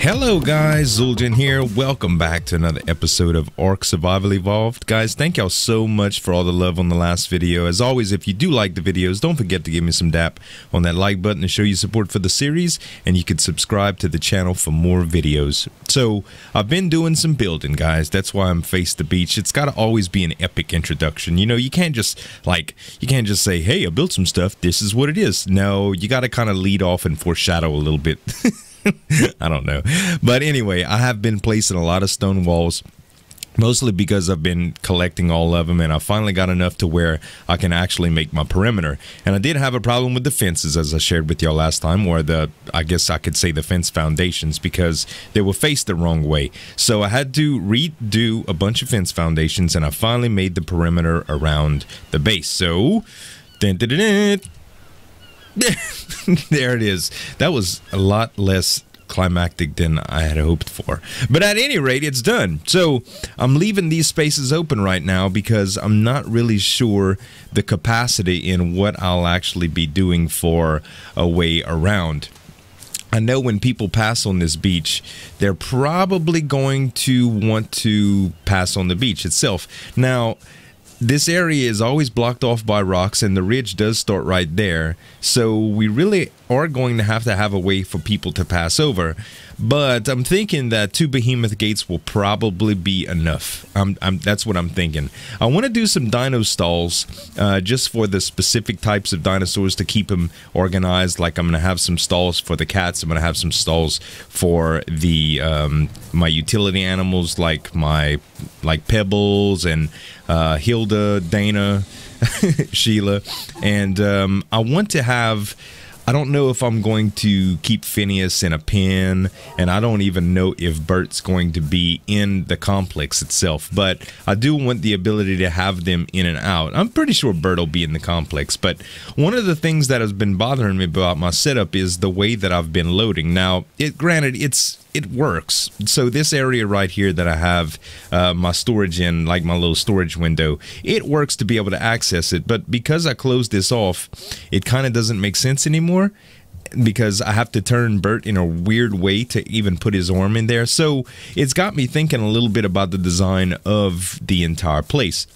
Hello, guys. Zueljin here. Welcome back to another episode of Ark Survival Evolved. Guys, thank y'all so much for all the love on the last video. As always, if you do like the videos, don't forget to give me some dap on that like button to show your support for the series, and you can subscribe to the channel for more videos. So, I've been doing some building, guys. That's why I'm face the beach. It's got to always be an epic introduction. You know, you can't just, like, you can't just say, hey, I built some stuff. This is what it is. No, you got to kind of lead off and foreshadow a little bit. I don't know. But anyway, I have been placing a lot of stone walls mostly because I've been collecting all of them and I finally got enough to where I can actually make my perimeter. And I did have a problem with the fences as I shared with y'all last time or the I guess I could say the fence foundations because they were faced the wrong way. So I had to redo a bunch of fence foundations and I finally made the perimeter around the base. So dun, dun, dun, there it is. That was a lot less climactic than I had hoped for. But at any rate, it's done. So I'm leaving these spaces open right now because I'm not really sure the capacity in what I'll actually be doing for a way around. I know when people pass on this beach, they're probably going to want to pass on the beach itself. Now, this area is always blocked off by rocks and the ridge does start right there so we really are going to have to have a way for people to pass over but I'm thinking that two behemoth gates will probably be enough. I'm, I'm, that's what I'm thinking. I want to do some dino stalls uh, just for the specific types of dinosaurs to keep them organized. Like I'm going to have some stalls for the cats. I'm going to have some stalls for the um, my utility animals like my like Pebbles and uh, Hilda, Dana, Sheila, and um, I want to have I don't know if I'm going to keep Phineas in a pen, and I don't even know if Bert's going to be in the complex itself. But I do want the ability to have them in and out. I'm pretty sure Bert will be in the complex. But one of the things that has been bothering me about my setup is the way that I've been loading. Now, it granted, it's it works. So this area right here that I have uh, my storage in, like my little storage window, it works to be able to access it. But because I closed this off, it kind of doesn't make sense anymore because I have to turn Bert in a weird way to even put his arm in there. So it's got me thinking a little bit about the design of the entire place.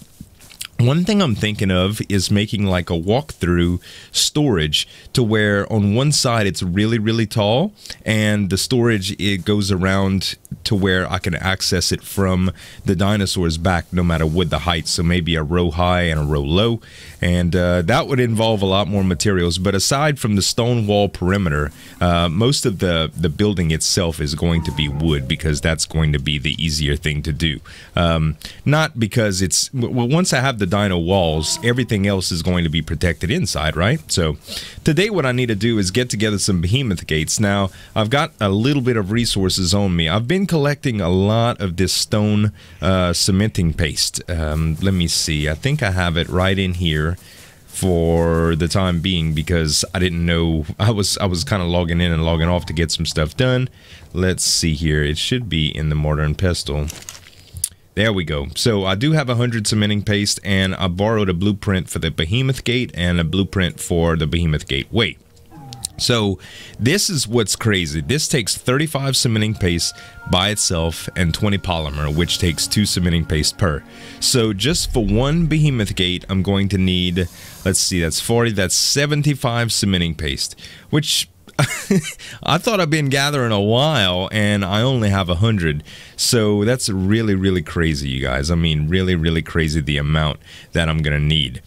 One thing I'm thinking of is making like a walkthrough storage to where on one side it's really, really tall and the storage it goes around to where I can access it from the dinosaur's back no matter what the height. So maybe a row high and a row low. And uh, that would involve a lot more materials. But aside from the stone wall perimeter, uh, most of the, the building itself is going to be wood because that's going to be the easier thing to do. Um, not because it's, well, once I have the dino walls, everything else is going to be protected inside, right? So today what I need to do is get together some behemoth gates. Now, I've got a little bit of resources on me. I've been collecting a lot of this stone uh, cementing paste. Um, let me see. I think I have it right in here for the time being because I didn't know I was I was kind of logging in and logging off to get some stuff done. Let's see here. It should be in the mortar and pestle. There we go. So I do have a hundred cementing paste and I borrowed a blueprint for the behemoth gate and a blueprint for the behemoth gate. So this is what's crazy. This takes 35 cementing paste by itself and 20 polymer, which takes two cementing paste per. So just for one behemoth gate, I'm going to need, let's see, that's 40, that's 75 cementing paste, which I thought I've been gathering a while and I only have a hundred. So that's really, really crazy, you guys. I mean, really, really crazy the amount that I'm going to need.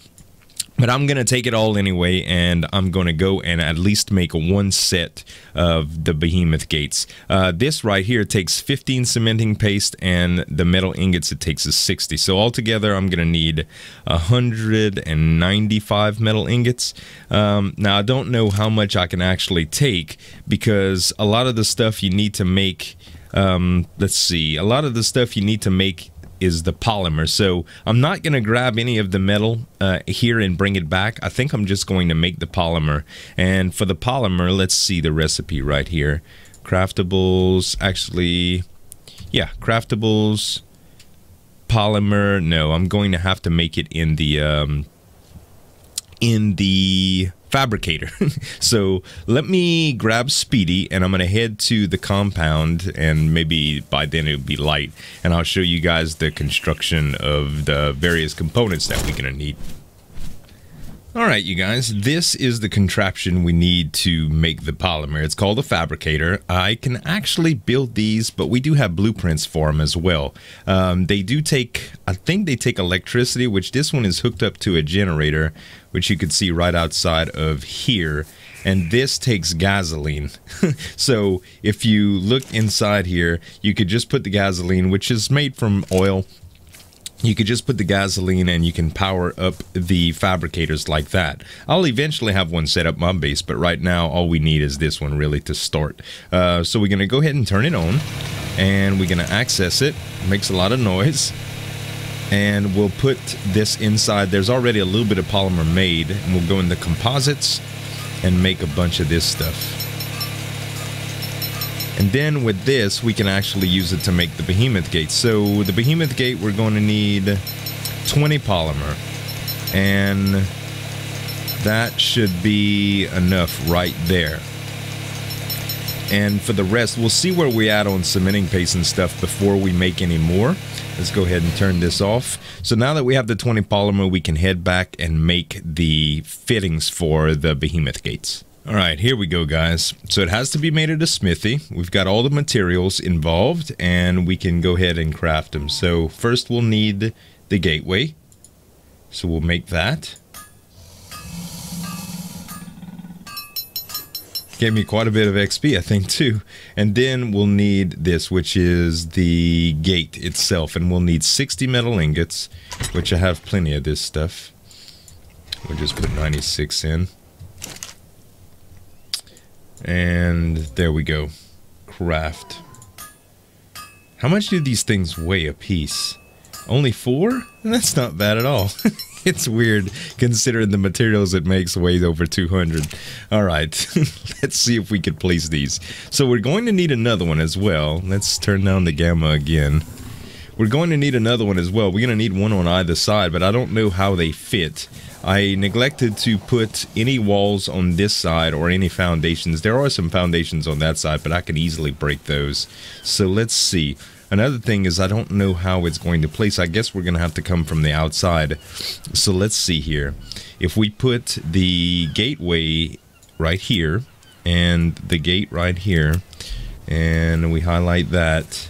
But I'm going to take it all anyway, and I'm going to go and at least make one set of the behemoth gates. Uh, this right here takes 15 cementing paste, and the metal ingots it takes is 60. So altogether, I'm going to need 195 metal ingots. Um, now, I don't know how much I can actually take, because a lot of the stuff you need to make, um, let's see, a lot of the stuff you need to make is the polymer. So I'm not going to grab any of the metal uh, here and bring it back. I think I'm just going to make the polymer. And for the polymer, let's see the recipe right here. Craftables, actually, yeah, craftables, polymer. No, I'm going to have to make it in the um, in the fabricator. so let me grab Speedy and I'm going to head to the compound and maybe by then it'll be light and I'll show you guys the construction of the various components that we're going to need. Alright you guys, this is the contraption we need to make the polymer. It's called a fabricator. I can actually build these, but we do have blueprints for them as well. Um, they do take, I think they take electricity, which this one is hooked up to a generator, which you can see right outside of here. And this takes gasoline. so if you look inside here, you could just put the gasoline, which is made from oil, you could just put the gasoline and you can power up the fabricators like that. I'll eventually have one set up my base, but right now all we need is this one really to start. Uh, so we're going to go ahead and turn it on and we're going to access it. it. Makes a lot of noise. And we'll put this inside. There's already a little bit of polymer made and we'll go in the composites and make a bunch of this stuff. And then with this, we can actually use it to make the behemoth gate. So the behemoth gate, we're going to need 20 polymer. And that should be enough right there. And for the rest, we'll see where we at on cementing paste and stuff before we make any more. Let's go ahead and turn this off. So now that we have the 20 polymer, we can head back and make the fittings for the behemoth gates. All right, here we go, guys. So it has to be made at a smithy. We've got all the materials involved, and we can go ahead and craft them. So first we'll need the gateway. So we'll make that. Gave me quite a bit of XP, I think, too. And then we'll need this, which is the gate itself. And we'll need 60 metal ingots, which I have plenty of this stuff. We'll just put 96 in. And there we go. Craft. How much do these things weigh a piece? Only four? That's not bad at all. it's weird considering the materials it makes weighs over 200. All right, let's see if we could place these. So we're going to need another one as well. Let's turn down the gamma again. We're going to need another one as well. We're going to need one on either side, but I don't know how they fit. I neglected to put any walls on this side or any foundations. There are some foundations on that side, but I can easily break those. So let's see. Another thing is I don't know how it's going to place. I guess we're going to have to come from the outside. So let's see here. If we put the gateway right here and the gate right here and we highlight that,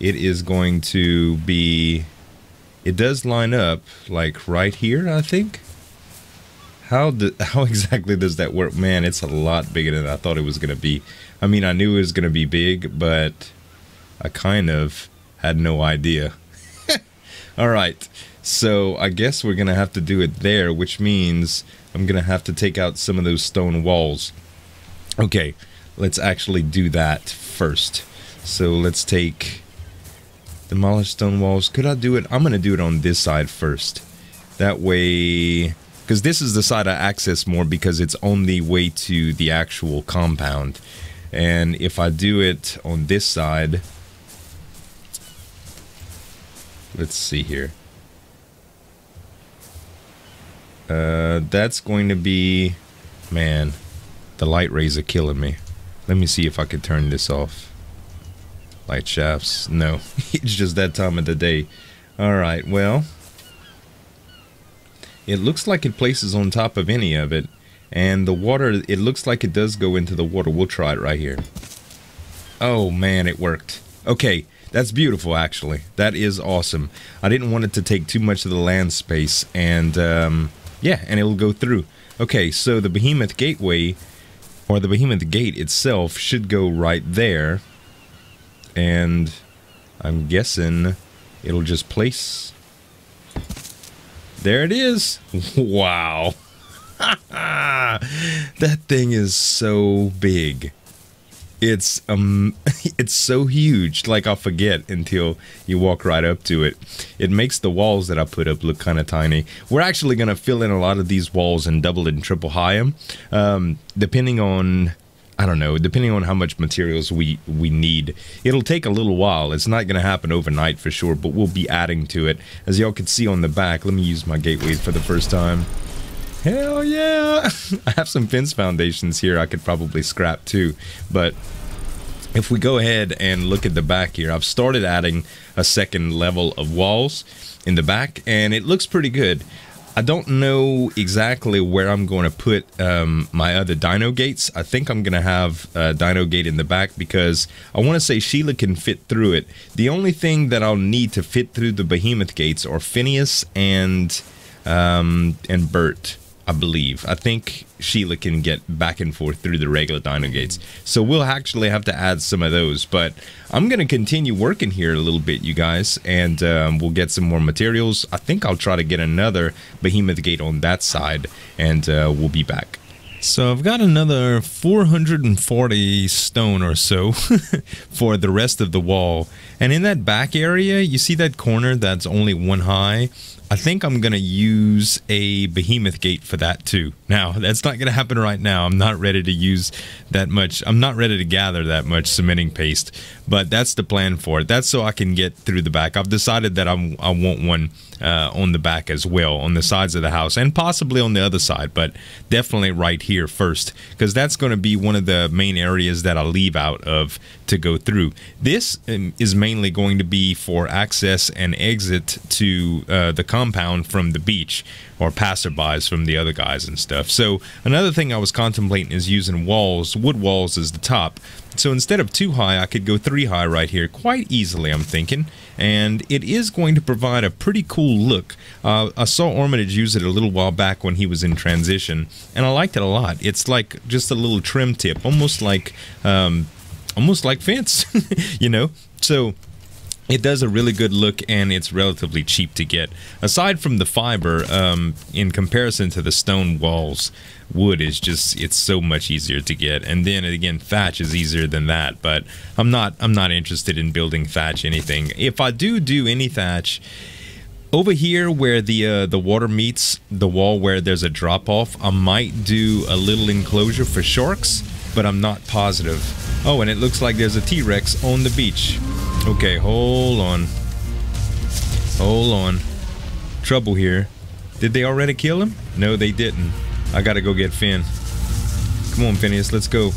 it is going to be... It does line up like right here, I think. How do, how exactly does that work? Man, it's a lot bigger than I thought it was going to be. I mean, I knew it was going to be big, but I kind of had no idea. All right. So I guess we're going to have to do it there, which means I'm going to have to take out some of those stone walls. Okay, let's actually do that first. So let's take demolish stone walls. Could I do it? I'm going to do it on this side first. That way because this is the side I access more because it's on the way to the actual compound. And if I do it on this side, let's see here. Uh, that's going to be, man, the light rays are killing me. Let me see if I can turn this off. Light shafts, no, it's just that time of the day. All right, well, it looks like it places on top of any of it. And the water, it looks like it does go into the water. We'll try it right here. Oh man, it worked. Okay, that's beautiful actually. That is awesome. I didn't want it to take too much of the land space and um, yeah, and it'll go through. Okay, so the Behemoth Gateway, or the Behemoth Gate itself, should go right there. And I'm guessing it'll just place there it is. Wow. that thing is so big. It's um it's so huge. Like I'll forget until you walk right up to it. It makes the walls that I put up look kind of tiny. We're actually going to fill in a lot of these walls and double and triple high them. Um, depending on I don't know, depending on how much materials we we need. It'll take a little while. It's not going to happen overnight for sure, but we'll be adding to it. As y'all can see on the back, let me use my gateway for the first time. Hell yeah! I have some fence foundations here I could probably scrap too, but if we go ahead and look at the back here, I've started adding a second level of walls in the back and it looks pretty good. I don't know exactly where I'm going to put um, my other dino gates. I think I'm going to have a dino gate in the back because I want to say Sheila can fit through it. The only thing that I'll need to fit through the behemoth gates are Phineas and um, and Bert. I believe. I think Sheila can get back and forth through the regular dino gates. So we'll actually have to add some of those. But I'm going to continue working here a little bit, you guys, and um, we'll get some more materials. I think I'll try to get another behemoth gate on that side, and uh, we'll be back. So I've got another 440 stone or so for the rest of the wall. And in that back area, you see that corner that's only one high? I think I'm going to use a behemoth gate for that too. Now, that's not going to happen right now. I'm not ready to use that much. I'm not ready to gather that much cementing paste, but that's the plan for it. That's so I can get through the back. I've decided that I'm, I want one uh, on the back as well, on the sides of the house, and possibly on the other side, but definitely right here first, because that's going to be one of the main areas that I leave out of to go through. This um, is mainly going to be for access and exit to uh, the compound from the beach or passerbys from the other guys and stuff. So another thing I was contemplating is using walls, wood walls as the top. So instead of two high, I could go three high right here quite easily, I'm thinking. And it is going to provide a pretty cool look. Uh, I saw Armitage use it a little while back when he was in transition, and I liked it a lot. It's like just a little trim tip, almost like, um, almost like fence, you know? So it does a really good look and it's relatively cheap to get. Aside from the fiber, um, in comparison to the stone walls, wood is just it's so much easier to get. And then again, thatch is easier than that. But I'm not I'm not interested in building thatch anything. If I do do any thatch, over here where the uh, the water meets the wall where there's a drop off, I might do a little enclosure for sharks, but I'm not positive. Oh, and it looks like there's a T-Rex on the beach. Okay, hold on. Hold on. Trouble here. Did they already kill him? No, they didn't. I gotta go get Finn. Come on, Phineas, let's go.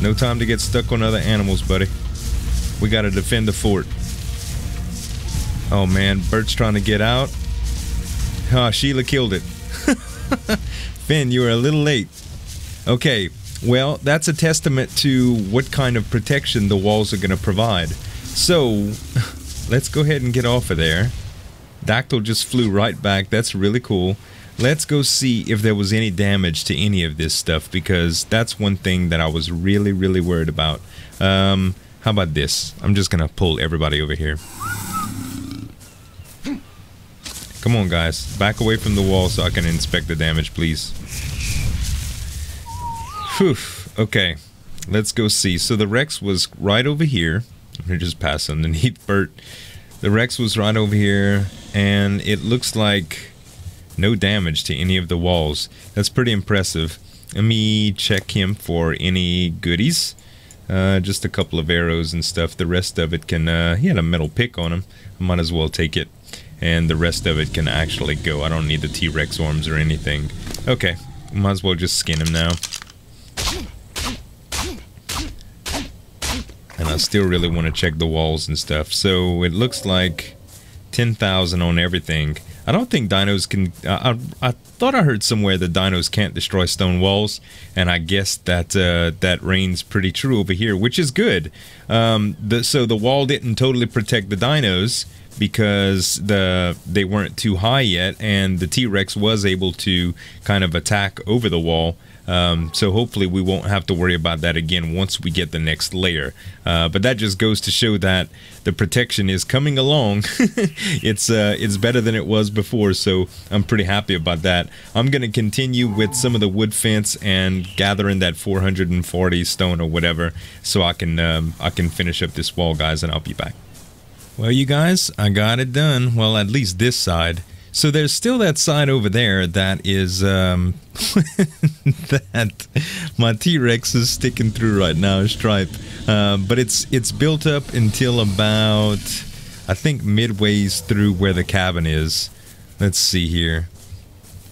No time to get stuck on other animals, buddy. We gotta defend the fort. Oh man, Bert's trying to get out. Ah, oh, Sheila killed it. Finn, you were a little late. Okay, well, that's a testament to what kind of protection the walls are going to provide. So, let's go ahead and get off of there. Dactyl just flew right back. That's really cool. Let's go see if there was any damage to any of this stuff because that's one thing that I was really, really worried about. Um, how about this? I'm just going to pull everybody over here. Come on, guys. Back away from the wall so I can inspect the damage, please. Whew. Okay. Let's go see. So the Rex was right over here. To just pass underneath Bert. The Rex was right over here, and it looks like no damage to any of the walls. That's pretty impressive. Let me check him for any goodies. Uh, just a couple of arrows and stuff. The rest of it can, uh, he had a metal pick on him. I might as well take it. And the rest of it can actually go. I don't need the T-Rex arms or anything. Okay, might as well just skin him now. And I still really want to check the walls and stuff. So it looks like 10,000 on everything. I don't think dinos can... I, I, I, thought I heard somewhere that dinos can't destroy stone walls, and I guess that uh, that reigns pretty true over here, which is good. Um, the, so the wall didn't totally protect the dinos because the they weren't too high yet, and the T-Rex was able to kind of attack over the wall. Um, so hopefully we won't have to worry about that again once we get the next layer. Uh, but that just goes to show that the protection is coming along. it's uh, it's better than it was before, so I'm pretty happy about that. I'm gonna continue with some of the wood fence and gathering that 440 stone or whatever, so I can um, I can finish up this wall, guys, and I'll be back. Well, you guys, I got it done. Well, at least this side. So there's still that side over there that is um, that my T-Rex is sticking through right now, Stripe. Uh, but it's it's built up until about I think midways through where the cabin is. Let's see here.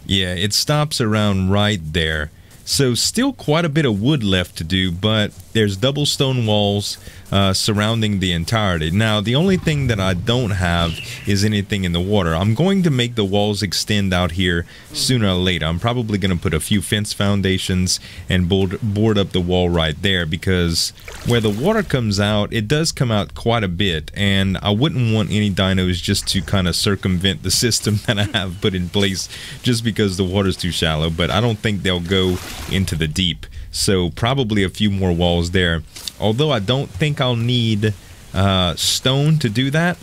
Yeah, it stops around right there. So still quite a bit of wood left to do, but there's double stone walls uh, surrounding the entirety. Now, the only thing that I don't have is anything in the water. I'm going to make the walls extend out here sooner or later. I'm probably going to put a few fence foundations and board, board up the wall right there because where the water comes out, it does come out quite a bit, and I wouldn't want any dinos just to kind of circumvent the system that I have put in place just because the water's too shallow, but I don't think they'll go into the deep. So probably a few more walls there. Although I don't think I'll need uh, stone to do that.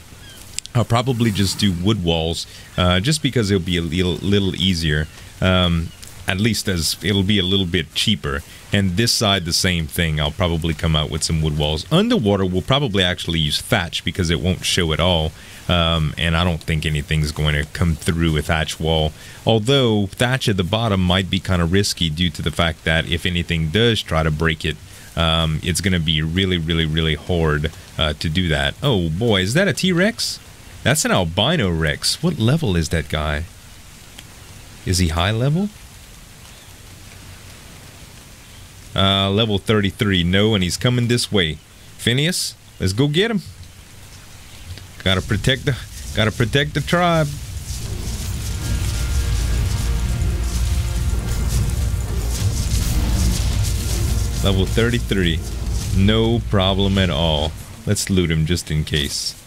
I'll probably just do wood walls, uh, just because it'll be a little, little easier. Um, at least as it'll be a little bit cheaper. And this side, the same thing. I'll probably come out with some wood walls. Underwater, we'll probably actually use thatch because it won't show at all. Um, and I don't think anything's going to come through a thatch wall. Although thatch at the bottom might be kind of risky due to the fact that if anything does try to break it, um, it's going to be really, really, really hard uh, to do that. Oh boy, is that a T-Rex? That's an albino Rex. What level is that guy? Is he high level? Uh, level 33. No, and he's coming this way. Phineas, let's go get him. Gotta protect the, gotta protect the tribe. Level 33. No problem at all. Let's loot him just in case.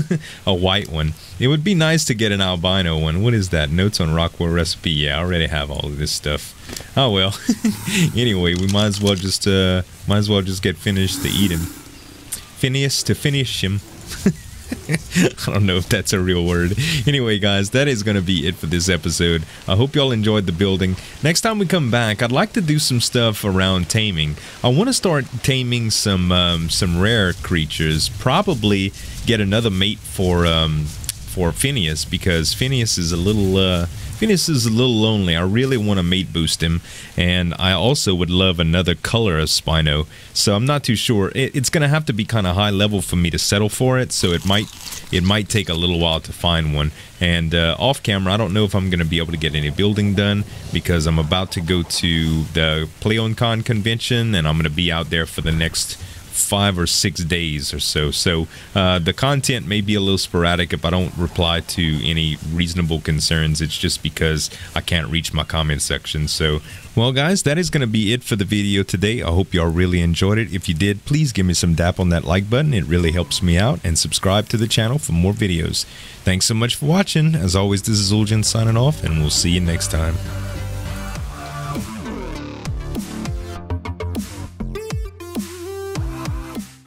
a white one. It would be nice to get an albino one. What is that? Notes on Rockwell recipe. Yeah, I already have all of this stuff. Oh well. anyway, we might as well just uh might as well just get finished to eat him. Phineas to finish him. I don't know if that's a real word. Anyway, guys, that is going to be it for this episode. I hope y'all enjoyed the building. Next time we come back, I'd like to do some stuff around taming. I want to start taming some um, some rare creatures. Probably get another mate for um, for Phineas because Phineas is a little uh, Phineas is a little lonely. I really want to mate boost him, and I also would love another color of Spino. So I'm not too sure. It, it's going to have to be kind of high level for me to settle for it. So it might it might take a little while to find one. And uh, off camera, I don't know if I'm going to be able to get any building done because I'm about to go to the PlayOnCon convention, and I'm going to be out there for the next five or six days or so. So uh, the content may be a little sporadic if I don't reply to any reasonable concerns. It's just because I can't reach my comment section. So, well, guys, that is going to be it for the video today. I hope y'all really enjoyed it. If you did, please give me some dap on that like button. It really helps me out. And subscribe to the channel for more videos. Thanks so much for watching. As always, this is Zueljin signing off, and we'll see you next time.